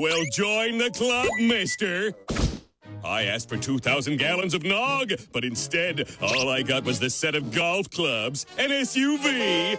Well, join the club, mister. I asked for 2,000 gallons of nog, but instead, all I got was the set of golf clubs, an SUV,